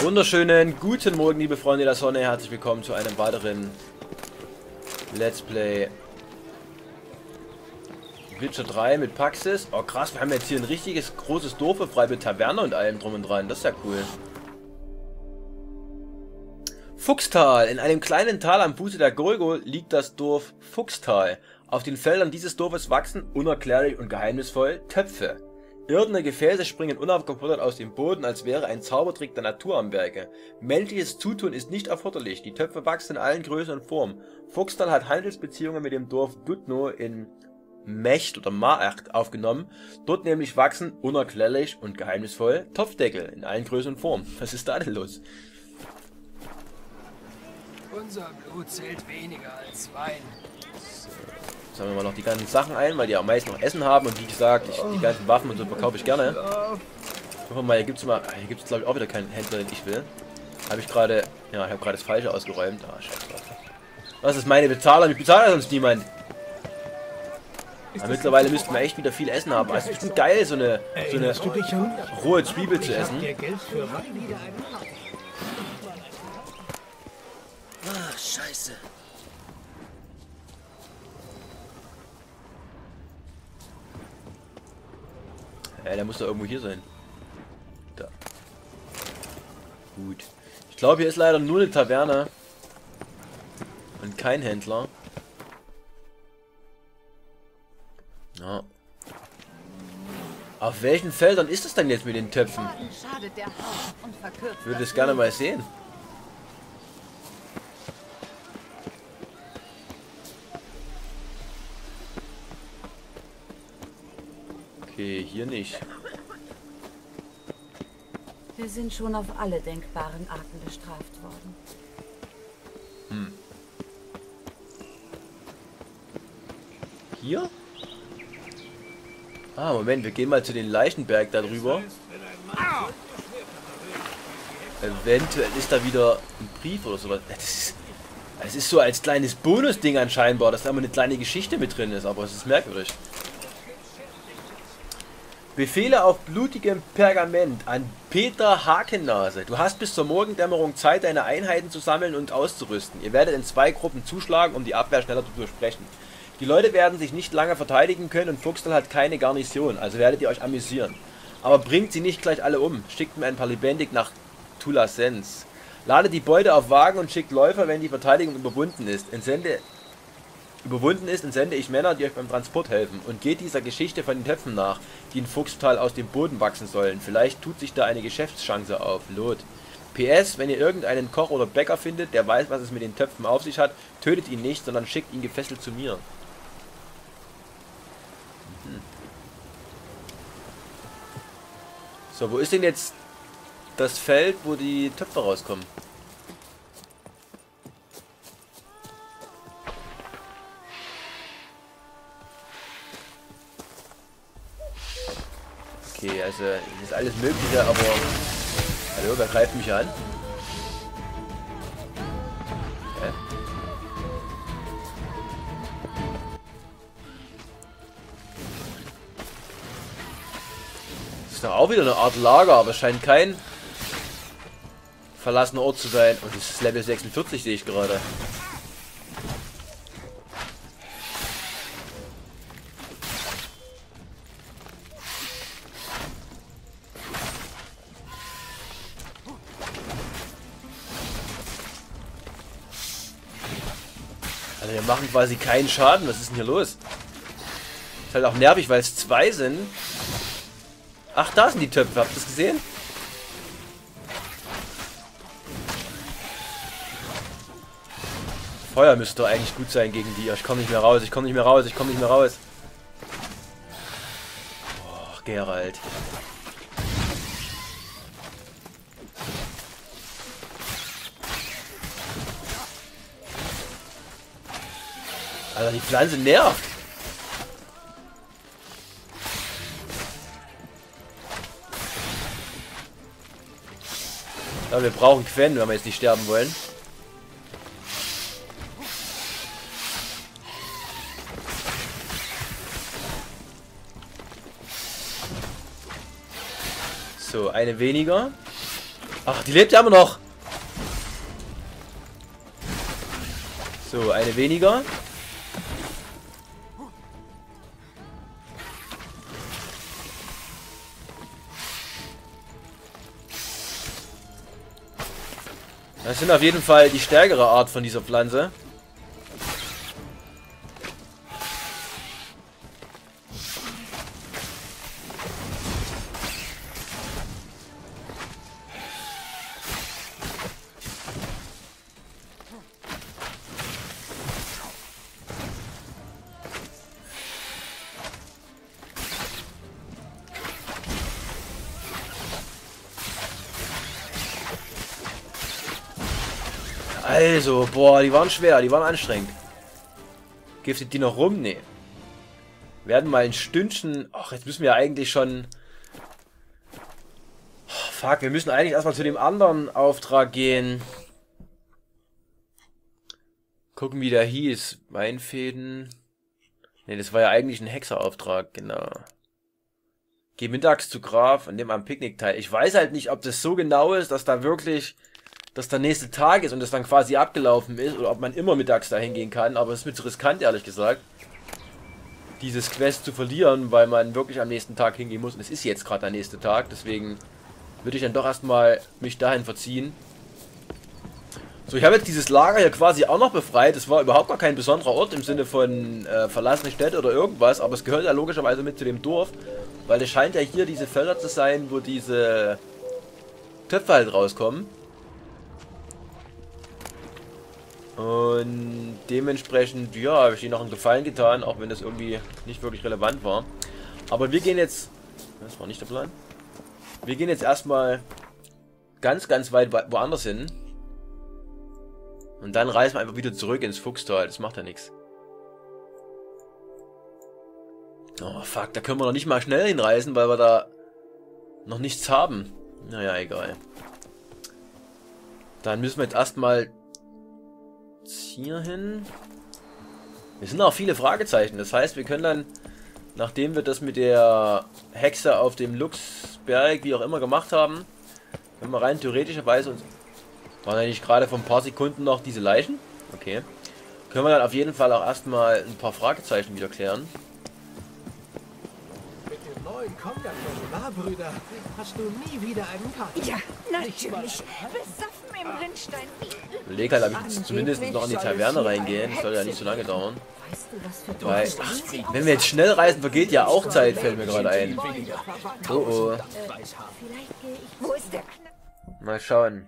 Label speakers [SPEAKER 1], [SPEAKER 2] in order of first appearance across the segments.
[SPEAKER 1] Wunderschönen guten Morgen, liebe Freunde der Sonne. Herzlich willkommen zu einem weiteren Let's Play Witcher 3 mit Paxis. Oh krass, wir haben jetzt hier ein richtiges großes Dorf frei mit Taverne und allem drum und dran. Das ist ja cool. Fuchstal. In einem kleinen Tal am Fuße der Golgo liegt das Dorf Fuchstal. Auf den Feldern dieses Dorfes wachsen, unerklärlich und geheimnisvoll, Töpfe. Irdene Gefäße springen unaufgefordert aus dem Boden, als wäre ein Zaubertrick der Natur am Werke. Menschliches Zutun ist nicht erforderlich, die Töpfe wachsen in allen Größen und Formen. Fuchstal hat Handelsbeziehungen mit dem Dorf Dudno in Mecht oder Maacht aufgenommen. Dort nämlich wachsen, unerklärlich und geheimnisvoll, Topfdeckel in allen Größen und Formen. Was ist da denn los?
[SPEAKER 2] Unser Blut zählt weniger als Wein.
[SPEAKER 1] Sammeln wir mal noch die ganzen Sachen ein, weil die am meisten noch Essen haben. Und wie gesagt, ich, die ganzen Waffen und so verkaufe ich gerne. Gucken wir mal, hier gibt es mal, hier gibt es glaube ich auch wieder keinen Händler, den ich will. Habe ich gerade, ja, ich habe gerade das Falsche ausgeräumt. Ah, scheiße. Was ist meine Bezahler? Ich bezahle sonst niemand. Aber mittlerweile müssten wir echt wieder viel Essen haben. Also es ist geil, so eine, so eine rohe Zwiebel zu essen.
[SPEAKER 2] Ach, scheiße.
[SPEAKER 1] Ja, der muss doch irgendwo hier sein. Da. Gut. Ich glaube, hier ist leider nur eine Taverne. Und kein Händler. Ja. Auf welchen Feldern ist es denn jetzt mit den Töpfen? Ich würde es gerne mal sehen. Hier nicht.
[SPEAKER 3] Wir sind schon auf alle denkbaren Arten bestraft worden.
[SPEAKER 1] Hm. Hier? Ah, Moment, wir gehen mal zu den Leichenberg da drüber. Eventuell ist da wieder ein Brief oder sowas. Das ist, das ist so als kleines Bonusding anscheinend, dass da immer eine kleine Geschichte mit drin ist, aber es ist merkwürdig. Befehle auf blutigem Pergament an Peter Hakennase. Du hast bis zur Morgendämmerung Zeit, deine Einheiten zu sammeln und auszurüsten. Ihr werdet in zwei Gruppen zuschlagen, um die Abwehr schneller zu durchbrechen. Die Leute werden sich nicht lange verteidigen können und Fuchstal hat keine Garnison, also werdet ihr euch amüsieren. Aber bringt sie nicht gleich alle um. Schickt mir ein paar lebendig nach Tulasens. Ladet die Beute auf Wagen und schickt Läufer, wenn die Verteidigung überwunden ist. Entsende überwunden ist, entsende ich Männer, die euch beim Transport helfen. Und geht dieser Geschichte von den Töpfen nach, die in Fuchstal aus dem Boden wachsen sollen. Vielleicht tut sich da eine Geschäftschance auf. Lot. PS, wenn ihr irgendeinen Koch oder Bäcker findet, der weiß, was es mit den Töpfen auf sich hat, tötet ihn nicht, sondern schickt ihn gefesselt zu mir. Hm. So, wo ist denn jetzt das Feld, wo die Töpfe rauskommen? Okay, also ist alles Mögliche, aber... Hallo, wer greift mich an? Hä? Das ist doch auch wieder eine Art Lager, aber es scheint kein verlassener Ort zu sein. Und das ist Level 46, sehe ich gerade. Machen quasi keinen Schaden. Was ist denn hier los? Ist halt auch nervig, weil es zwei sind. Ach, da sind die Töpfe. Habt ihr das gesehen? Feuer müsste doch eigentlich gut sein gegen die. Ich komme nicht mehr raus, ich komme nicht mehr raus, ich komme nicht mehr raus. Oh, Geralt. Alter, die Pflanze nervt. Ja, wir brauchen Quen, wenn wir jetzt nicht sterben wollen. So, eine weniger. Ach, die lebt ja immer noch. So, eine weniger. Sind auf jeden Fall die stärkere Art von dieser Pflanze. Also, boah, die waren schwer, die waren anstrengend. Giftet die noch rum? Nee. Werden mal ein Stündchen... Ach, jetzt müssen wir eigentlich schon... Oh, fuck, wir müssen eigentlich erstmal zu dem anderen Auftrag gehen. Gucken, wie der hieß. Weinfäden... Ne, das war ja eigentlich ein Hexerauftrag, genau. Geh mittags zu Graf und nimm am Picknick teil. Ich weiß halt nicht, ob das so genau ist, dass da wirklich dass der nächste Tag ist und das dann quasi abgelaufen ist oder ob man immer mittags dahin gehen kann, aber es ist mir zu riskant, ehrlich gesagt, dieses Quest zu verlieren, weil man wirklich am nächsten Tag hingehen muss und es ist jetzt gerade der nächste Tag, deswegen würde ich dann doch erstmal mich dahin verziehen. So, ich habe jetzt dieses Lager hier quasi auch noch befreit. Es war überhaupt gar kein besonderer Ort im Sinne von äh, verlassene Städte oder irgendwas, aber es gehört ja logischerweise mit zu dem Dorf, weil es scheint ja hier diese Felder zu sein, wo diese Töpfe halt rauskommen. Und dementsprechend, ja, habe ich ihnen noch einen Gefallen getan, auch wenn das irgendwie nicht wirklich relevant war. Aber wir gehen jetzt... Das war nicht der Plan. Wir gehen jetzt erstmal ganz, ganz weit woanders hin. Und dann reisen wir einfach wieder zurück ins Fuchstal. Das macht ja nichts. Oh, fuck, da können wir noch nicht mal schnell hinreisen, weil wir da noch nichts haben. Naja, egal. Dann müssen wir jetzt erstmal hier hin. Wir sind auch viele Fragezeichen. Das heißt, wir können dann, nachdem wir das mit der Hexe auf dem Luxberg, wie auch immer, gemacht haben, wenn wir rein theoretischerweise uns... Waren eigentlich gerade vor ein paar Sekunden noch diese Leichen? Okay. Können wir dann auf jeden Fall auch erstmal ein paar Fragezeichen wieder klären.
[SPEAKER 4] Neuen Konga-Brüder hast du nie wieder einen Kater.
[SPEAKER 3] Ja, natürlich. Besoffen im Rindstein.
[SPEAKER 1] Leg halt, ich, zumindest noch in die Taverne reingehen. Das soll ja nicht so lange dauern. Weil, ach, wenn wir jetzt schnell reisen, vergeht ja auch Zeit, fällt mir gerade ein. Oh oh. Mal schauen.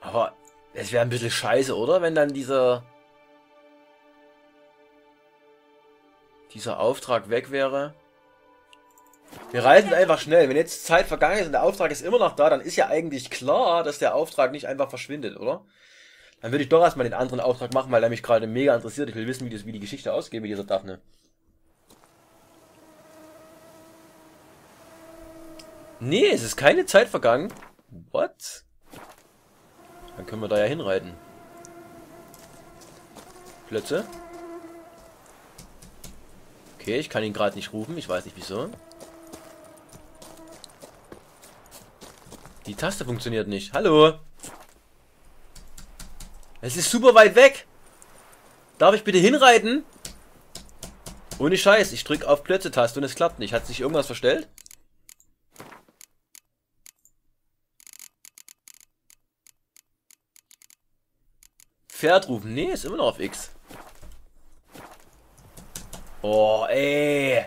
[SPEAKER 1] Aber es wäre ein bisschen scheiße, oder? Wenn dann dieser... Dieser Auftrag weg wäre. Wir reisen einfach schnell. Wenn jetzt Zeit vergangen ist und der Auftrag ist immer noch da, dann ist ja eigentlich klar, dass der Auftrag nicht einfach verschwindet, oder? Dann würde ich doch erstmal den anderen Auftrag machen, weil er mich gerade mega interessiert. Ich will wissen, wie, das, wie die Geschichte ausgeht mit dieser Daphne. Nee, es ist keine Zeit vergangen. What? Dann können wir da ja hinreiten. Plötze. Okay, ich kann ihn gerade nicht rufen. Ich weiß nicht wieso. Die Taste funktioniert nicht. Hallo? Es ist super weit weg. Darf ich bitte hinreiten? Ohne Scheiß, ich drücke auf Plötze-Taste und es klappt nicht. Hat sich irgendwas verstellt? Pferd rufen. Nee, ist immer noch auf X. Oh, ey.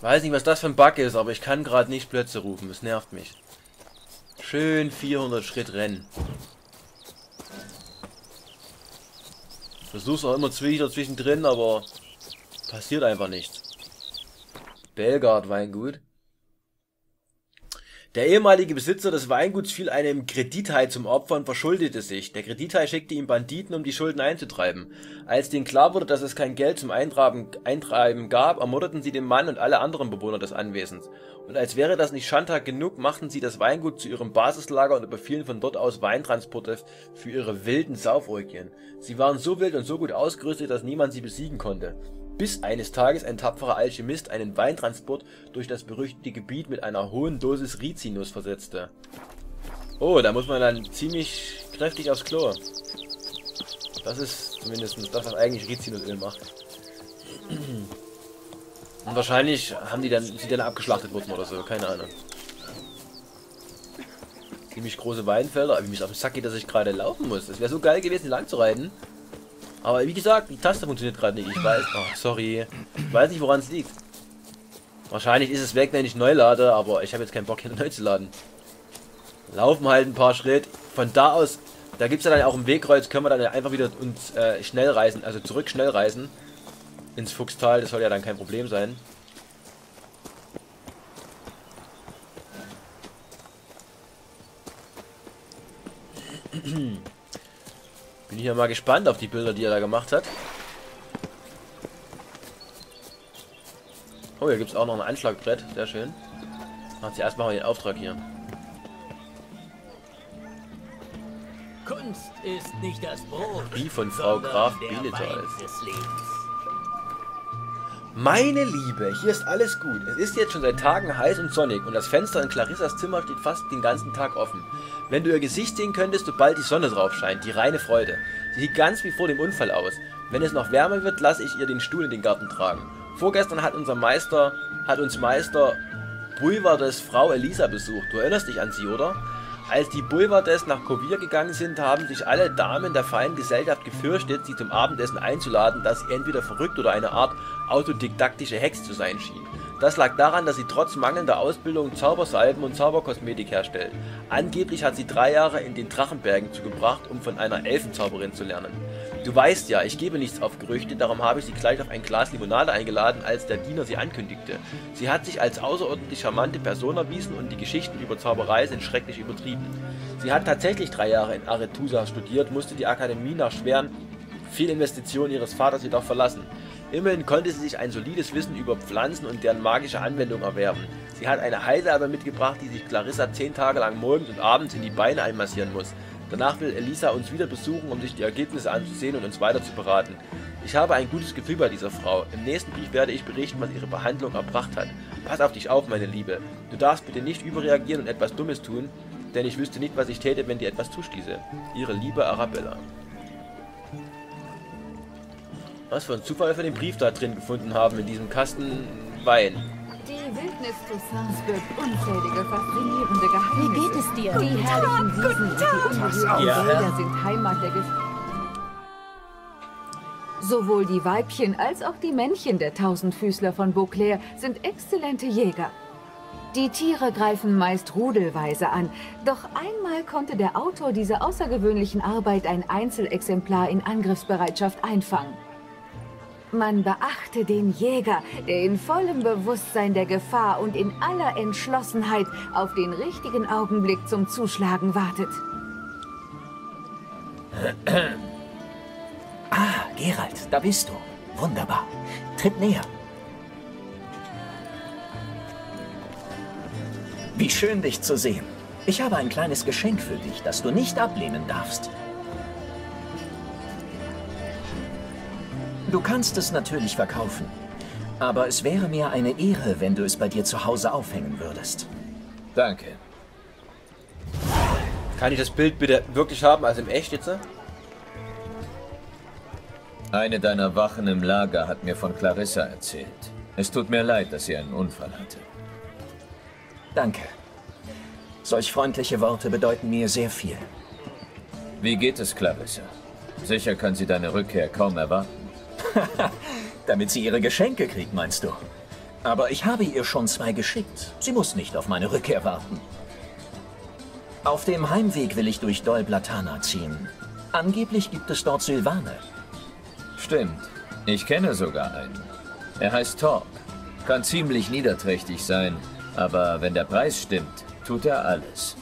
[SPEAKER 1] Weiß nicht, was das für ein Bug ist, aber ich kann gerade nicht Plötze rufen. Das nervt mich. Schön 400 Schritt rennen. Versuch's auch immer zwischendrin, aber passiert einfach nichts. Belgard Weingut. Der ehemalige Besitzer des Weinguts fiel einem Kredithai zum Opfer und verschuldete sich. Der Kredithai schickte ihm Banditen, um die Schulden einzutreiben. Als denen klar wurde, dass es kein Geld zum Eintreiben, gab, ermordeten sie den Mann und alle anderen Bewohner des Anwesens. Und als wäre das nicht Schandtag genug, machten sie das Weingut zu ihrem Basislager und überfielen von dort aus Weintransporte für ihre wilden Saufurgien. Sie waren so wild und so gut ausgerüstet, dass niemand sie besiegen konnte. Bis eines Tages ein tapferer Alchemist einen Weintransport durch das berüchtigte Gebiet mit einer hohen Dosis Rizinus versetzte. Oh, da muss man dann ziemlich kräftig aufs Klo. Das ist zumindest das, was eigentlich Rizinusöl macht. Und wahrscheinlich haben die dann, die dann abgeschlachtet worden oder so, keine Ahnung. Ziemlich große Weinfelder, aber wie mich auf den Sack geht, dass ich gerade laufen muss. Es wäre so geil gewesen, lang zu reiten. Aber wie gesagt, die Taste funktioniert gerade nicht. Ich weiß, oh, sorry. Ich weiß nicht, woran es liegt. Wahrscheinlich ist es weg, wenn ich neu lade, aber ich habe jetzt keinen Bock, hier neu zu laden. Laufen halt ein paar Schritte. Von da aus, da gibt es ja dann auch ein Wegkreuz, können wir dann einfach wieder uns äh, schnell reisen, also zurück schnell reisen. Ins Fuchstal, das soll ja dann kein Problem sein. Bin ich ja mal gespannt auf die Bilder, die er da gemacht hat. Oh, hier gibt es auch noch ein Anschlagbrett. Sehr schön. Macht sie erstmal den Auftrag hier.
[SPEAKER 5] Kunst ist nicht das Brot.
[SPEAKER 1] Brief von Frau Graf Bieletal.
[SPEAKER 5] Lebens.
[SPEAKER 1] Meine Liebe, hier ist alles gut. Es ist jetzt schon seit Tagen heiß und sonnig und das Fenster in Clarissas Zimmer steht fast den ganzen Tag offen. Wenn du ihr Gesicht sehen könntest, sobald die Sonne drauf scheint, die reine Freude. Sie sieht ganz wie vor dem Unfall aus. Wenn es noch wärmer wird, lasse ich ihr den Stuhl in den Garten tragen. Vorgestern hat unser Meister, hat uns Meister Bouivardes Frau Elisa besucht. Du erinnerst dich an sie, oder? Als die Bouivardes nach Kovir gegangen sind, haben sich alle Damen der feinen Gesellschaft gefürchtet, sie zum Abendessen einzuladen, da sie entweder verrückt oder eine Art autodidaktische Hex zu sein schien. Das lag daran, dass sie trotz mangelnder Ausbildung Zaubersalben und Zauberkosmetik herstellt. Angeblich hat sie drei Jahre in den Drachenbergen zugebracht, um von einer Elfenzauberin zu lernen. Du weißt ja, ich gebe nichts auf Gerüchte, darum habe ich sie gleich auf ein Glas Limonade eingeladen, als der Diener sie ankündigte. Sie hat sich als außerordentlich charmante Person erwiesen und die Geschichten über Zauberei sind schrecklich übertrieben. Sie hat tatsächlich drei Jahre in Arethusa studiert, musste die Akademie nach schweren Fehlinvestitionen ihres Vaters jedoch verlassen. Immerhin konnte sie sich ein solides Wissen über Pflanzen und deren magische Anwendung erwerben. Sie hat eine Heilsalbe mitgebracht, die sich Clarissa zehn Tage lang morgens und abends in die Beine einmassieren muss. Danach will Elisa uns wieder besuchen, um sich die Ergebnisse anzusehen und uns weiter zu beraten. Ich habe ein gutes Gefühl bei dieser Frau. Im nächsten Brief werde ich berichten, was ihre Behandlung erbracht hat. Pass auf dich auf, meine Liebe. Du darfst bitte nicht überreagieren und etwas Dummes tun, denn ich wüsste nicht, was ich täte, wenn dir etwas zustieße. Ihre liebe Arabella. Was für ein Zufall, dass wir den Brief da drin gefunden haben, in diesem Kasten Wein.
[SPEAKER 3] Die Wildnis Toussaints birgt unzählige faszinierende Geheimnisse.
[SPEAKER 6] Wie geht es dir?
[SPEAKER 3] Die herrlichen Wiesen und die unberührten
[SPEAKER 5] Ja.
[SPEAKER 3] Wälder sind Heimat der Gef Sowohl die Weibchen als auch die Männchen der Tausendfüßler von Beauclair sind exzellente Jäger. Die Tiere greifen meist rudelweise an, doch einmal konnte der Autor dieser außergewöhnlichen Arbeit ein Einzelexemplar in Angriffsbereitschaft einfangen. Man beachte den Jäger, der in vollem Bewusstsein der Gefahr und in aller Entschlossenheit auf den richtigen Augenblick zum Zuschlagen wartet.
[SPEAKER 5] Ah, Gerald, da bist du. Wunderbar. Tritt näher. Wie schön, dich zu sehen. Ich habe ein kleines Geschenk für dich, das du nicht ablehnen darfst. Du kannst es natürlich verkaufen. Aber es wäre mir eine Ehre, wenn du es bei dir zu Hause aufhängen würdest.
[SPEAKER 7] Danke.
[SPEAKER 1] Kann ich das Bild bitte wirklich haben, also im Echt jetzt?
[SPEAKER 7] Eine deiner Wachen im Lager hat mir von Clarissa erzählt. Es tut mir leid, dass sie einen Unfall hatte.
[SPEAKER 5] Danke. Solch freundliche Worte bedeuten mir sehr viel.
[SPEAKER 7] Wie geht es, Clarissa? Sicher kann sie deine Rückkehr kaum erwarten.
[SPEAKER 5] Damit sie ihre Geschenke kriegt, meinst du? Aber ich habe ihr schon zwei geschickt. Sie muss nicht auf meine Rückkehr warten. Auf dem Heimweg will ich durch Dol Blatana ziehen. Angeblich gibt es dort Sylvane.
[SPEAKER 7] Stimmt. Ich kenne sogar einen. Er heißt Tork. Kann ziemlich niederträchtig sein, aber wenn der Preis stimmt, tut er alles.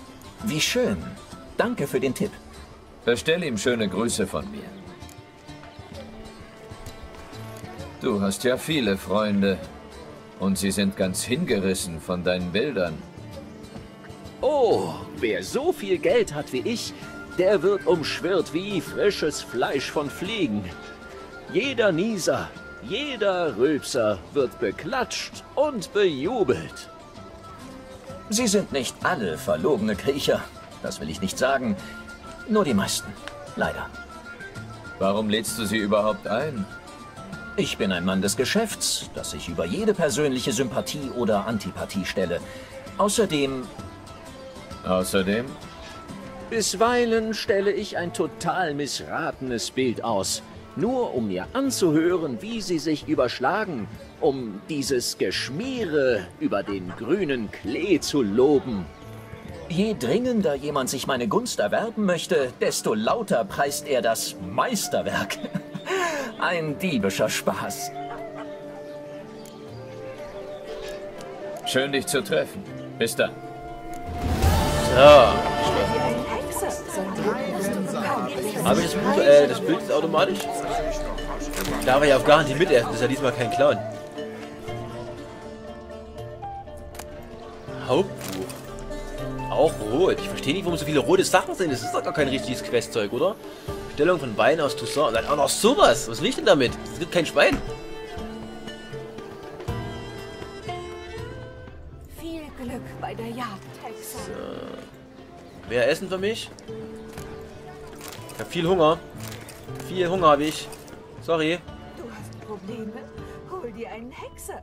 [SPEAKER 5] Wie schön. Danke für den Tipp.
[SPEAKER 7] Bestell ihm schöne Grüße von mir. Du hast ja viele Freunde. Und sie sind ganz hingerissen von deinen Bildern.
[SPEAKER 8] Oh, wer so viel Geld hat wie ich, der wird umschwirrt wie frisches Fleisch von Fliegen. Jeder Nieser, Jeder Rülpser wird beklatscht und bejubelt.
[SPEAKER 5] Sie sind nicht alle verlogene Kriecher. Das will ich nicht sagen. Nur die meisten. Leider.
[SPEAKER 7] Warum lädst du sie überhaupt ein?
[SPEAKER 5] Ich bin ein Mann des Geschäfts, das sich über jede persönliche Sympathie oder Antipathie stelle. Außerdem,
[SPEAKER 7] Außerdem,
[SPEAKER 8] Bisweilen stelle ich ein total missratenes Bild aus, nur um mir anzuhören, wie sie sich überschlagen, um dieses Geschmiere über den grünen Klee zu loben.
[SPEAKER 5] je dringender jemand sich meine Gunst erwerben möchte, desto lauter preist er das Meisterwerk. Ein diebischer Spaß.
[SPEAKER 7] schön dich zu treffen. Bis dann.
[SPEAKER 1] So. Habe ich das Bild, äh, das Bild ist automatisch? Darf er ja auf Garantie mitessen, das ist ja diesmal kein Clown. Hauptbuch. Auch rot. Ich verstehe nicht, warum so viele rote Sachen sind. Das ist doch gar kein richtiges Questzeug, oder? Bestellung von Wein aus Toussaint. Und dann auch noch sowas. Was will ich denn damit? Das gibt kein Schwein.
[SPEAKER 3] viel Glück bei der Jagd, Hexer.
[SPEAKER 1] Mehr Essen für mich? Ich habe viel Hunger. Viel Hunger habe ich. Sorry.
[SPEAKER 3] Du hast Probleme? Hol dir einen Hexer.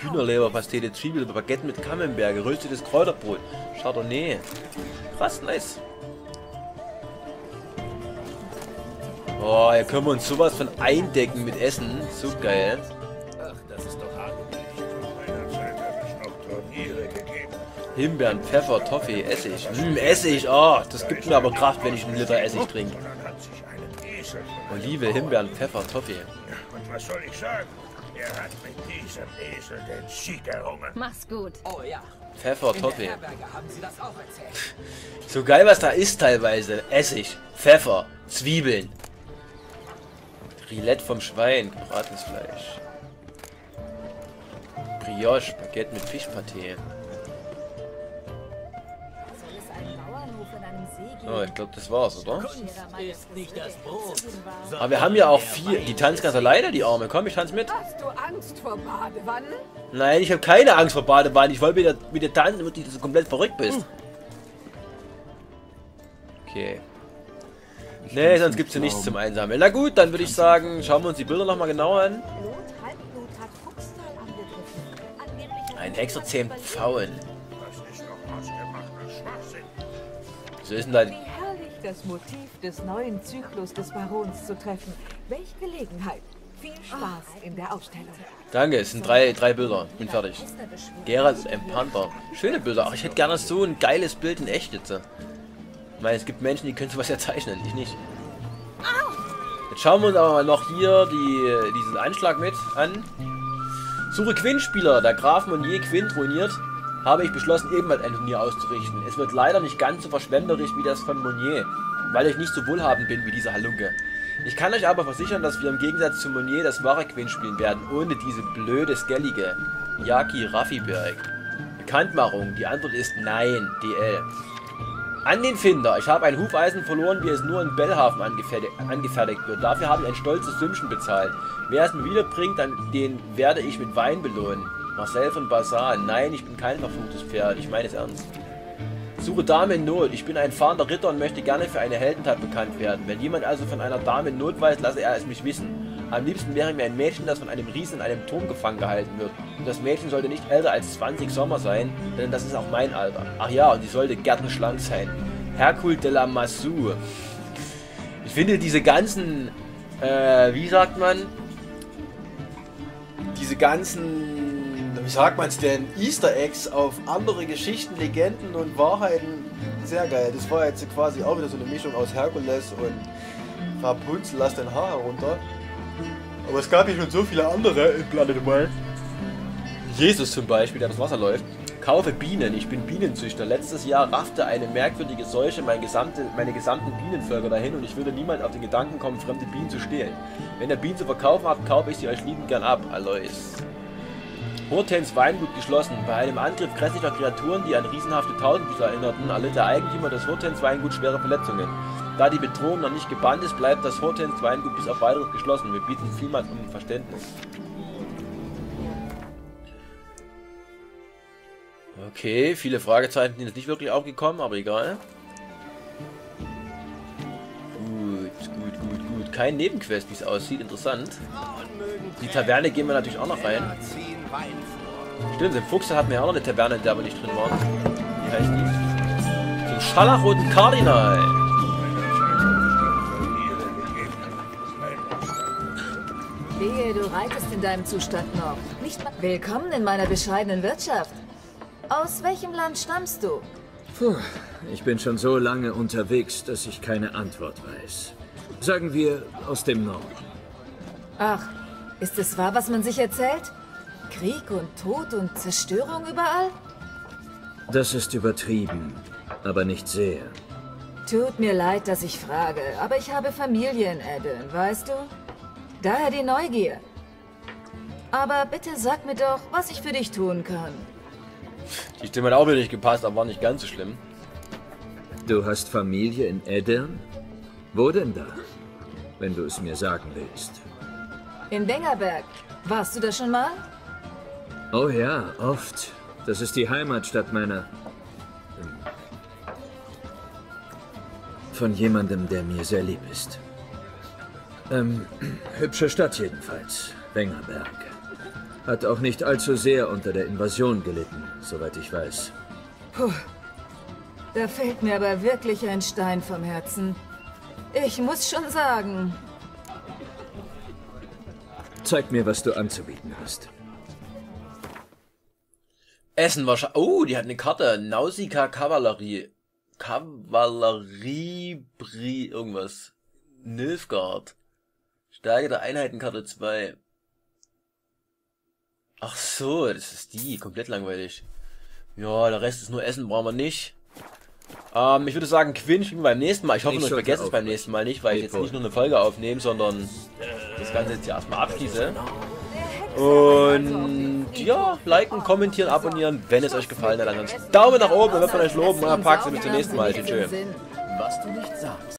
[SPEAKER 1] Hühnerleber, Pastete, Zwiebel, Baguette mit Camembert, geröstetes Kräuterbrot, Chardonnay. Krass, nice. Boah, hier können wir uns sowas von eindecken mit Essen. So geil. Himbeeren, Pfeffer, Toffee, Essig. Hm, Essig, oh, das gibt mir aber Kraft, wenn ich einen Liter Essig trinke. Olive, Himbeeren, Pfeffer, Toffee.
[SPEAKER 6] Und was soll ich sagen? Er hat mit diesem Esel den Sieg errungen.
[SPEAKER 9] Mach's gut.
[SPEAKER 4] Oh ja,
[SPEAKER 1] Pfeffer, Toffee.
[SPEAKER 4] Herberge haben sie das auch erzählt.
[SPEAKER 1] So geil, was da ist teilweise. Essig, Pfeffer, Zwiebeln. Rillette vom Schwein, gebratenes Fleisch. Brioche, Baguette mit Fischpaté. Oh, ich glaube, das war's, oder?
[SPEAKER 4] Ist nicht das Brot.
[SPEAKER 1] Aber wir haben ja auch vier. Die tanzt ganz alleine, die Arme. Komm, ich tanze mit.
[SPEAKER 3] Hast du Angst vor Badewannen?
[SPEAKER 1] Nein, ich habe keine Angst vor Badewannen. Ich wollte mit dir, mit dir tanzen, damit du so komplett verrückt bist. Okay. Nee, sonst gibt's hier nichts zum Einsammeln. Na gut, dann würde ich sagen, schauen wir uns die Bilder nochmal genauer an. Ein Hexer zähmt Pfauen. So ist denn da
[SPEAKER 3] das Motiv des neuen Zyklus des Barons zu treffen. Welch Gelegenheit. Viel Spaß in der Ausstellung.
[SPEAKER 1] Danke, es sind drei, drei Bilder. Bin fertig. Geralt ist ein Panther. Schöne Bilder. Ach, ich hätte gerne so ein geiles Bild in echt jetzt. Ich meine, es gibt Menschen, die können sowas ja zeichnen. Ich nicht. Jetzt schauen wir uns aber mal noch hier die, diesen Anschlag mit an. Suche Quinn-Spieler. Der Graf Monnier Quinn trainiert. Habe ich beschlossen, ebenfalls ein Turnier auszurichten. Es wird leider nicht ganz so verschwenderisch wie das von Monnier, weil ich nicht so wohlhabend bin wie dieser Halunke. Ich kann euch aber versichern, dass wir im Gegensatz zu Monnier das wahre Quinn spielen werden, ohne diese blöde, skellige Yaki Raffiberg. Bekanntmachung, die Antwort ist nein, DL. An den Finder. Ich habe ein Hufeisen verloren, wie es nur in Bellhafen angefertigt, angefertigt wird. Dafür habe ich ein stolzes Sümmchen bezahlt. Wer es mir wiederbringt, dann den werde ich mit Wein belohnen. Marcel von Basar. Nein, ich bin kein verfluchtes Pferd. Ich meine es ernst. Suche Dame in Not. Ich bin ein fahrender Ritter und möchte gerne für eine Heldentat bekannt werden. Wenn jemand also von einer Dame in Not weiß, lasse er es mich wissen. Am liebsten wäre mir ein Mädchen, das von einem Riesen in einem Turm gefangen gehalten wird. Und das Mädchen sollte nicht älter als 20 Sommer sein, denn das ist auch mein Alter. Ach ja, und sie sollte gärtenschlank sein. Hercule de la Massue. Ich finde diese ganzen, äh, wie sagt man, diese ganzen, wie sagt man es denn, Easter Eggs auf andere Geschichten, Legenden und Wahrheiten sehr geil. Das war jetzt quasi auch wieder so eine Mischung aus Herkules und Rapunzel, lass dein Haar herunter. Aber es gab ja schon so viele andere in Planet Wild. Jesus zum Beispiel, der das Wasser läuft. Kaufe Bienen, ich bin Bienenzüchter. Letztes Jahr raffte eine merkwürdige Seuche mein gesamte, meine gesamten Bienenvölker dahin und ich würde niemals auf den Gedanken kommen, fremde Bienen zu stehlen. Wenn ihr Bienen zu verkaufen habt, kaufe ich sie euch liebend gern ab. Alois. Hortens Weingut geschlossen. Bei einem Angriff grässlicher Kreaturen, die an riesenhafte Tausendfüßer erinnerten, erlitt der Eigentümer des Hortens Weingut schwere Verletzungen. Da die Bedrohung noch nicht gebannt ist, bleibt das Hortens Weingut bis auf weiteres geschlossen. Wir bieten vielmals um Verständnis. Okay, viele Fragezeichen sind jetzt nicht wirklich aufgekommen, aber egal. Gut, gut, gut, gut. Kein Nebenquest, wie es aussieht. Interessant. Die Taverne gehen wir natürlich auch noch rein. Stimmt, im Fuchs hatten wir auch noch eine Taverne, in der wir nicht drin waren. Wie heißt die? Zum Scharlachroten Kardinal.
[SPEAKER 3] Reitest in deinem Zustand noch. Nicht mal Willkommen in meiner bescheidenen Wirtschaft. Aus welchem Land stammst du?
[SPEAKER 7] Puh, ich bin schon so lange unterwegs, dass ich keine Antwort weiß. Sagen wir aus dem Norden.
[SPEAKER 3] Ach, ist es wahr, was man sich erzählt? Krieg und Tod und Zerstörung überall?
[SPEAKER 7] Das ist übertrieben, aber nicht sehr.
[SPEAKER 3] Tut mir leid, dass ich frage, aber ich habe Familie in Aden, weißt du? Daher die Neugier. Aber bitte sag mir doch, was ich für dich tun kann.
[SPEAKER 1] Die Stimme hat auch wieder nicht gepasst, aber war nicht ganz so schlimm.
[SPEAKER 7] Du hast Familie in Edirn? Wo denn da? Wenn du es mir sagen willst.
[SPEAKER 3] In Wengerberg. Warst du da schon mal?
[SPEAKER 7] Oh ja, oft. Das ist die Heimatstadt meiner... ähm, Von jemandem, der mir sehr lieb ist. Ähm, hübsche Stadt jedenfalls. Wengerberg. Hat auch nicht allzu sehr unter der Invasion gelitten, soweit ich weiß.
[SPEAKER 3] Puh. Da fällt mir aber wirklich ein Stein vom Herzen. Ich muss schon sagen,
[SPEAKER 7] Zeig mir, was du anzubieten hast.
[SPEAKER 1] Essen wahrscheinlich. Oh, die hat eine Karte. Nausicaa Kavallerie. Kavallerie. Bri irgendwas. Nilfgaard. Stärke der Einheitenkarte 2. Ach so, das ist die. Komplett langweilig. Ja, der Rest ist nur Essen, brauchen wir nicht. Ähm, ich würde sagen, Quinn spielen wir beim nächsten Mal. Ich hoffe
[SPEAKER 7] Ich
[SPEAKER 1] ich vergesse es beim nächsten Mal nicht, weil ich jetzt nicht nur eine Folge aufnehme, sondern das Ganze jetzt hier erstmal abschließe. Und ja, liken, kommentieren, abonnieren, wenn es euch gefallen hat. Ansonsten Daumen nach oben, dann wird man euch loben. Euer Pax, bis zum nächsten Mal. Tschüss.
[SPEAKER 5] Was du nicht sagst.